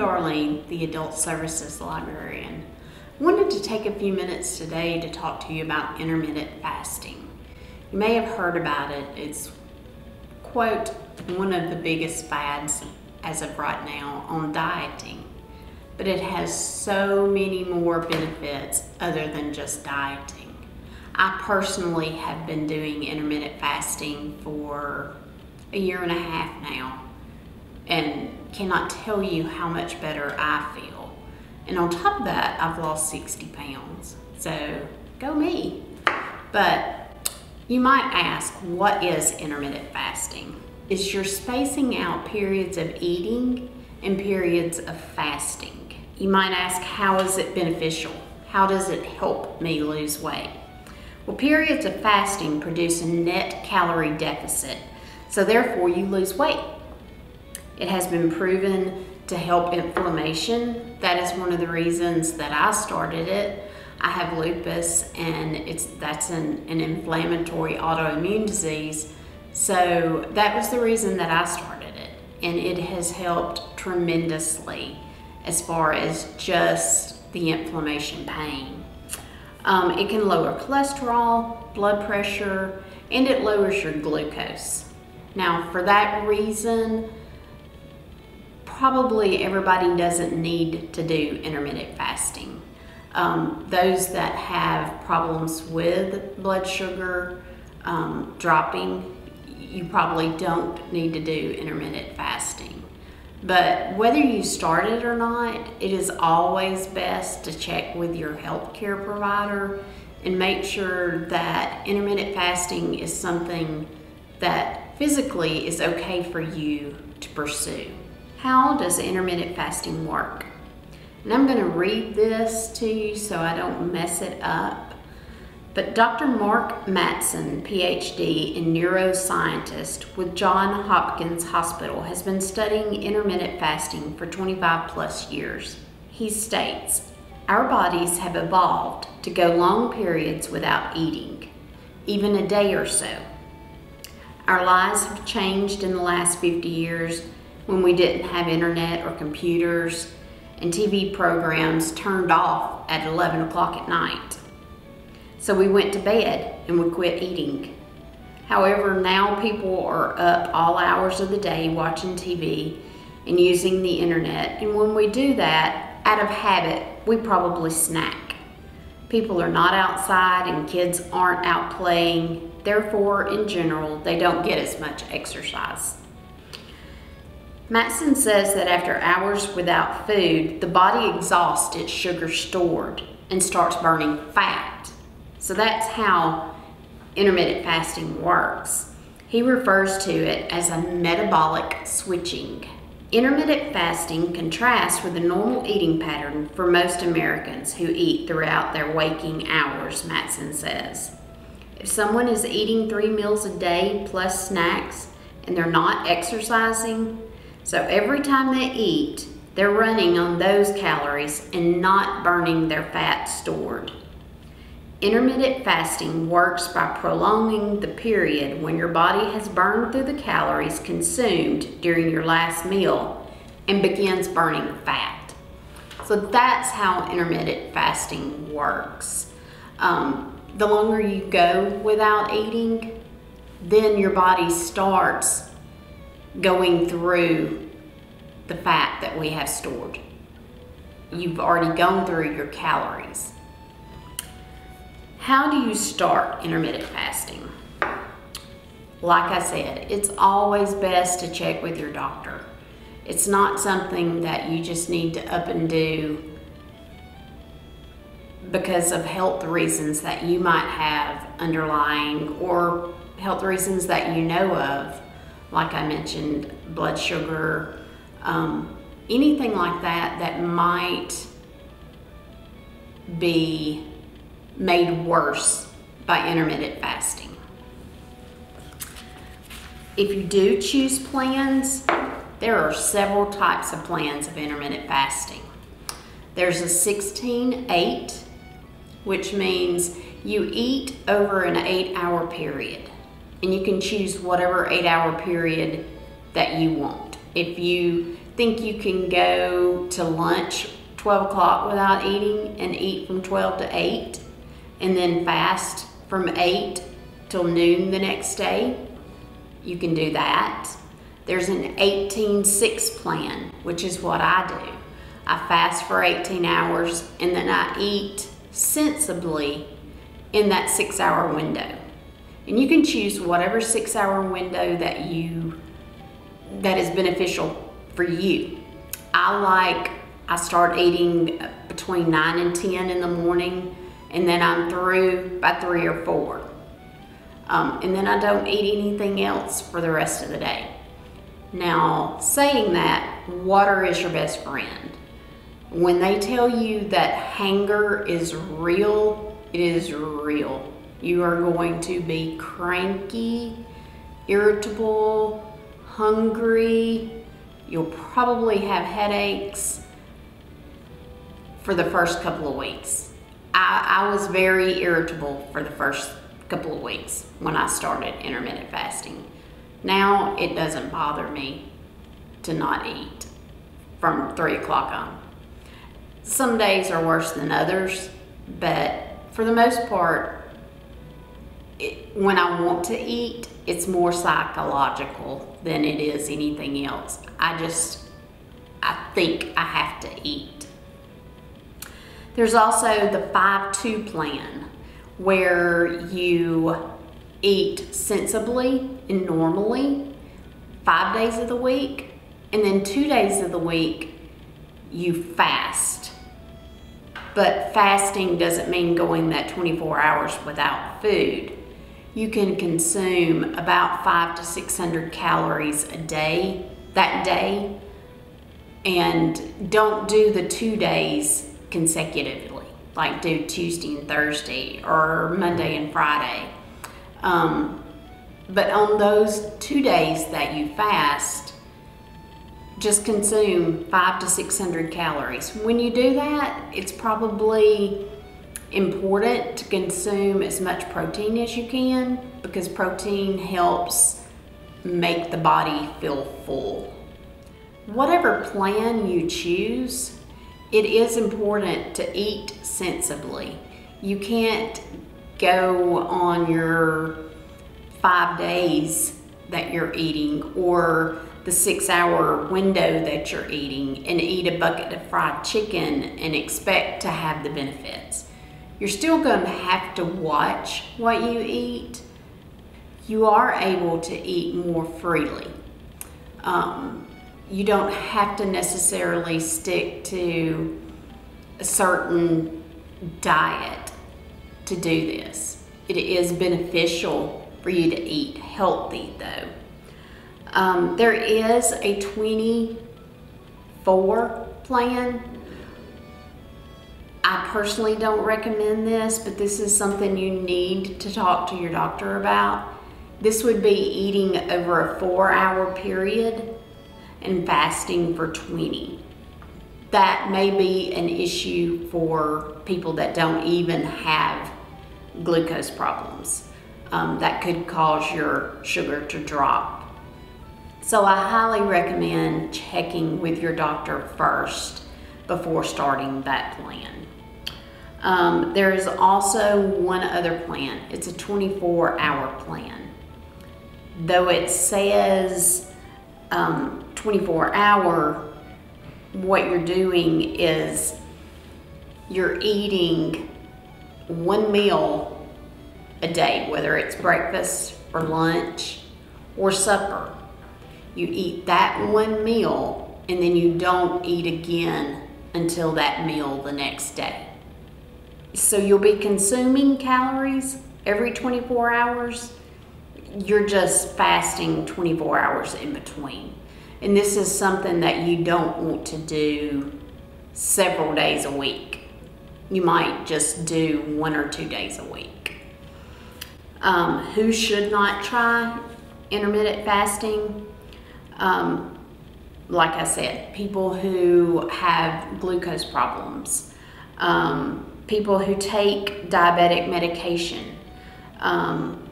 Darlene, the Adult Services Librarian. I wanted to take a few minutes today to talk to you about intermittent fasting. You may have heard about it. It's, quote, one of the biggest fads as of right now on dieting. But it has so many more benefits other than just dieting. I personally have been doing intermittent fasting for a year and a half now and cannot tell you how much better I feel. And on top of that, I've lost 60 pounds. So go me. But you might ask, what is intermittent fasting? Is you're spacing out periods of eating and periods of fasting. You might ask, how is it beneficial? How does it help me lose weight? Well, periods of fasting produce a net calorie deficit, so therefore you lose weight. It has been proven to help inflammation. That is one of the reasons that I started it. I have lupus and it's that's an, an inflammatory autoimmune disease. So that was the reason that I started it. And it has helped tremendously as far as just the inflammation pain. Um, it can lower cholesterol, blood pressure, and it lowers your glucose. Now, for that reason, probably everybody doesn't need to do intermittent fasting. Um, those that have problems with blood sugar um, dropping, you probably don't need to do intermittent fasting. But whether you start it or not, it is always best to check with your healthcare provider and make sure that intermittent fasting is something that physically is okay for you to pursue. How does intermittent fasting work? And I'm going to read this to you so I don't mess it up. But Dr. Mark Mattson, PhD and neuroscientist with Johns Hopkins Hospital, has been studying intermittent fasting for 25 plus years. He states, Our bodies have evolved to go long periods without eating, even a day or so. Our lives have changed in the last 50 years when we didn't have internet or computers and TV programs turned off at 11 o'clock at night. So we went to bed and we quit eating. However, now people are up all hours of the day watching TV and using the internet. And when we do that, out of habit, we probably snack. People are not outside and kids aren't out playing. Therefore, in general, they don't get as much exercise. Mattson says that after hours without food, the body exhausts its sugar stored and starts burning fat. So that's how intermittent fasting works. He refers to it as a metabolic switching. Intermittent fasting contrasts with the normal eating pattern for most Americans who eat throughout their waking hours, Mattson says. If someone is eating three meals a day plus snacks and they're not exercising, so every time they eat, they're running on those calories and not burning their fat stored. Intermittent fasting works by prolonging the period when your body has burned through the calories consumed during your last meal and begins burning fat. So that's how intermittent fasting works. Um, the longer you go without eating, then your body starts going through the fat that we have stored. You've already gone through your calories. How do you start intermittent fasting? Like I said, it's always best to check with your doctor. It's not something that you just need to up and do because of health reasons that you might have underlying or health reasons that you know of like I mentioned, blood sugar, um, anything like that that might be made worse by intermittent fasting. If you do choose plans, there are several types of plans of intermittent fasting. There's a 16-8, which means you eat over an eight hour period and you can choose whatever eight hour period that you want. If you think you can go to lunch 12 o'clock without eating and eat from 12 to 8 and then fast from 8 till noon the next day, you can do that. There's an 18-6 plan, which is what I do. I fast for 18 hours and then I eat sensibly in that six hour window. And you can choose whatever six hour window that you, that is beneficial for you. I like, I start eating between nine and 10 in the morning and then I'm through by three or four. Um, and then I don't eat anything else for the rest of the day. Now, saying that, water is your best friend. When they tell you that hunger is real, it is real. You are going to be cranky, irritable, hungry. You'll probably have headaches for the first couple of weeks. I, I was very irritable for the first couple of weeks when I started intermittent fasting. Now it doesn't bother me to not eat from three o'clock on. Some days are worse than others, but for the most part, it, when I want to eat, it's more psychological than it is anything else. I just, I think I have to eat. There's also the 5-2 plan where you eat sensibly and normally five days of the week, and then two days of the week you fast but fasting doesn't mean going that 24 hours without food. You can consume about five to 600 calories a day that day and don't do the two days consecutively, like do Tuesday and Thursday or Monday and Friday. Um, but on those two days that you fast, just consume five to 600 calories. When you do that, it's probably important to consume as much protein as you can because protein helps make the body feel full. Whatever plan you choose, it is important to eat sensibly. You can't go on your five days that you're eating or the six hour window that you're eating and eat a bucket of fried chicken and expect to have the benefits. You're still going to have to watch what you eat. You are able to eat more freely. Um, you don't have to necessarily stick to a certain diet to do this. It is beneficial for you to eat healthy though. Um, there is a 24 plan. I personally don't recommend this, but this is something you need to talk to your doctor about. This would be eating over a four hour period and fasting for 20. That may be an issue for people that don't even have glucose problems. Um, that could cause your sugar to drop so I highly recommend checking with your doctor first before starting that plan. Um, there is also one other plan. It's a 24 hour plan. Though it says um, 24 hour, what you're doing is you're eating one meal a day, whether it's breakfast or lunch or supper. You eat that one meal and then you don't eat again until that meal the next day. So you'll be consuming calories every 24 hours. You're just fasting 24 hours in between. And this is something that you don't want to do several days a week. You might just do one or two days a week. Um, who should not try intermittent fasting? Um, like I said, people who have glucose problems, um, people who take diabetic medication, um,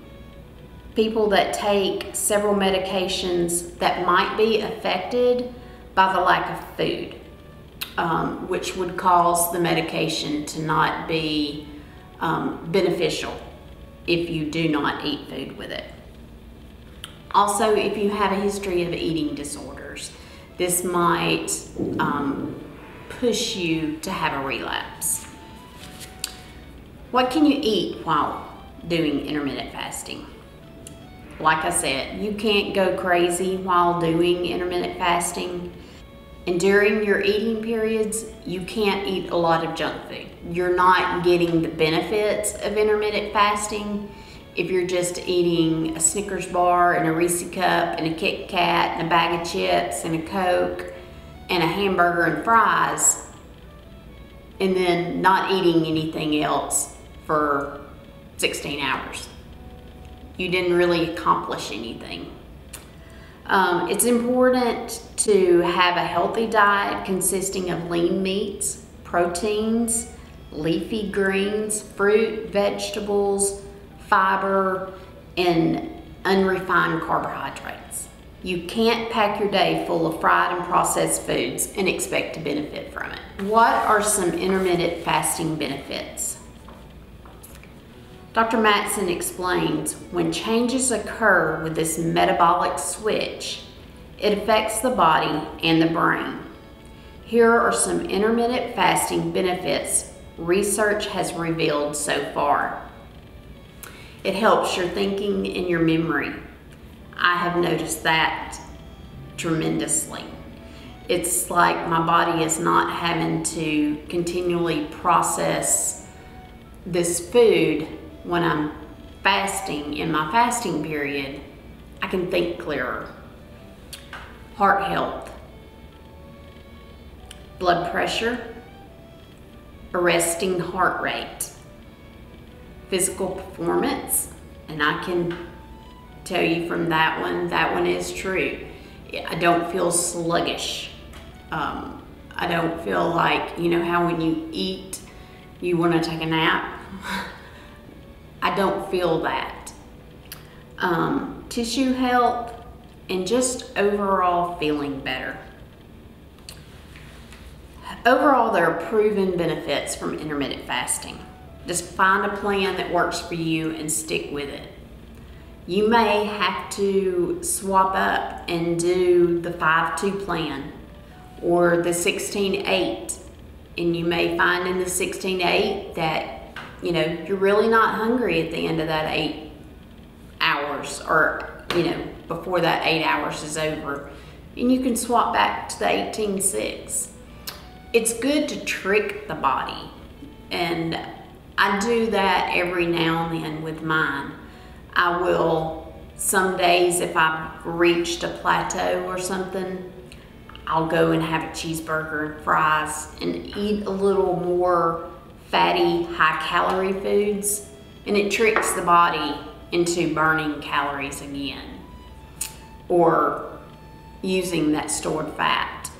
people that take several medications that might be affected by the lack of food, um, which would cause the medication to not be um, beneficial if you do not eat food with it. Also, if you have a history of eating disorders, this might um, push you to have a relapse. What can you eat while doing intermittent fasting? Like I said, you can't go crazy while doing intermittent fasting. And during your eating periods, you can't eat a lot of junk food. You're not getting the benefits of intermittent fasting if you're just eating a Snickers bar and a Reese cup and a Kit Kat and a bag of chips and a Coke and a hamburger and fries and then not eating anything else for 16 hours. You didn't really accomplish anything. Um, it's important to have a healthy diet consisting of lean meats, proteins, leafy greens, fruit, vegetables, fiber, and unrefined carbohydrates. You can't pack your day full of fried and processed foods and expect to benefit from it. What are some intermittent fasting benefits? Dr. Mattson explains when changes occur with this metabolic switch, it affects the body and the brain. Here are some intermittent fasting benefits research has revealed so far. It helps your thinking and your memory. I have noticed that tremendously. It's like my body is not having to continually process this food when I'm fasting in my fasting period. I can think clearer. Heart health, blood pressure, arresting heart rate physical performance, and I can tell you from that one, that one is true. I don't feel sluggish. Um, I don't feel like, you know, how when you eat, you want to take a nap. I don't feel that. Um, tissue health and just overall feeling better. Overall, there are proven benefits from intermittent fasting. Just find a plan that works for you and stick with it. You may have to swap up and do the 5-2 plan or the 16-8 and you may find in the 16-8 that you know you're really not hungry at the end of that eight hours or you know before that eight hours is over. And you can swap back to the 18-6 it's good to trick the body. And I do that every now and then with mine. I will, some days if I've reached a plateau or something, I'll go and have a cheeseburger and fries and eat a little more fatty, high calorie foods. And it tricks the body into burning calories again or using that stored fat.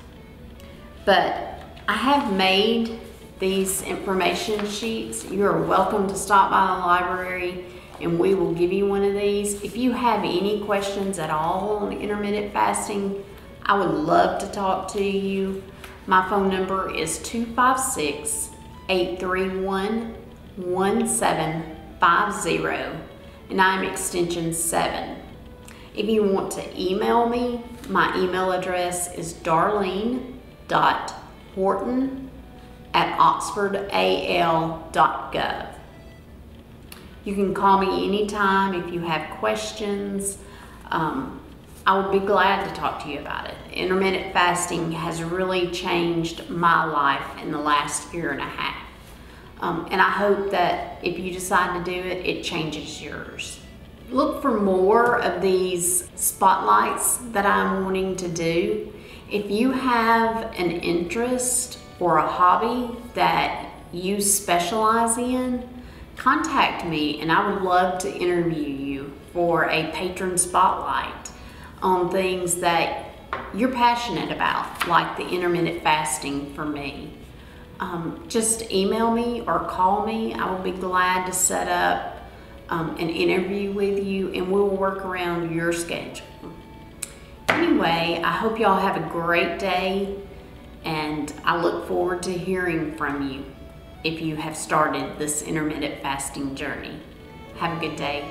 But I have made these information sheets. You are welcome to stop by the library and we will give you one of these. If you have any questions at all on intermittent fasting, I would love to talk to you. My phone number is 256 831 1750 and I'm extension 7. If you want to email me, my email address is darlene.horton at oxfordal.gov. You can call me anytime if you have questions. Um, I would be glad to talk to you about it. Intermittent fasting has really changed my life in the last year and a half. Um, and I hope that if you decide to do it, it changes yours. Look for more of these spotlights that I'm wanting to do. If you have an interest or a hobby that you specialize in, contact me and I would love to interview you for a patron spotlight on things that you're passionate about, like the intermittent fasting for me. Um, just email me or call me. I will be glad to set up um, an interview with you and we will work around your schedule. anyway, I hope y'all have a great day and I look forward to hearing from you if you have started this intermittent fasting journey. Have a good day.